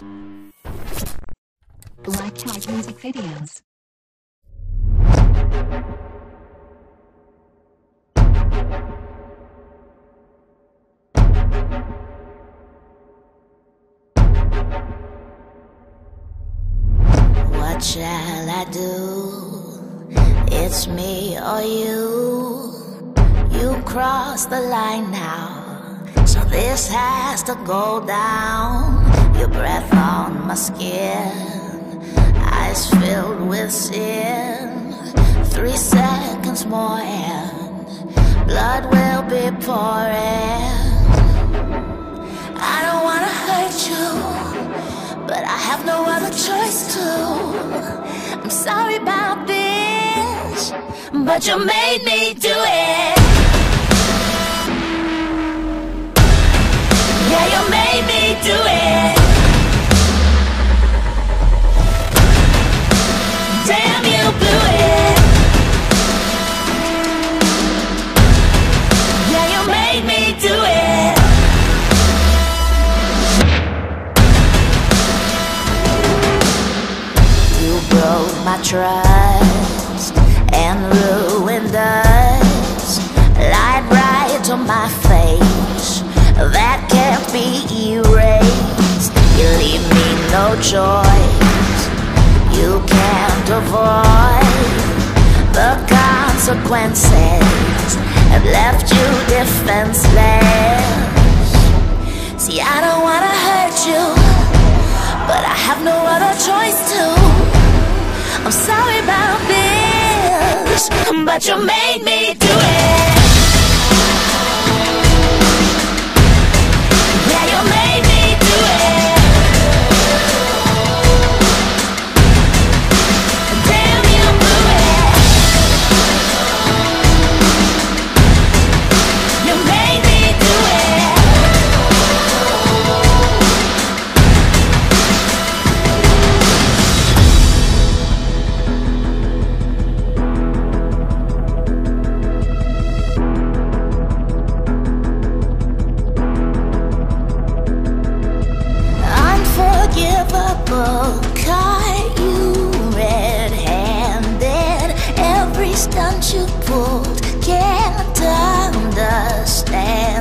Like chart music videos. What shall I do? It's me or you. You cross the line now, so this has to go down. Your breath on my skin, eyes filled with sin. Three seconds more and blood will be pouring. I don't wanna hurt you but I have no other choice to. I'm sorry about this, but you made me do it. Broke my trust and ruined us. Lied right to my face. That can't be erased. You leave me no choice. You can't avoid the consequences. Have left you defenseless. See, I don't wanna hurt you but I have no other choice to. I'm sorry about this, but you made me do Caught you red-handed. Every stunt you pulled, can't understand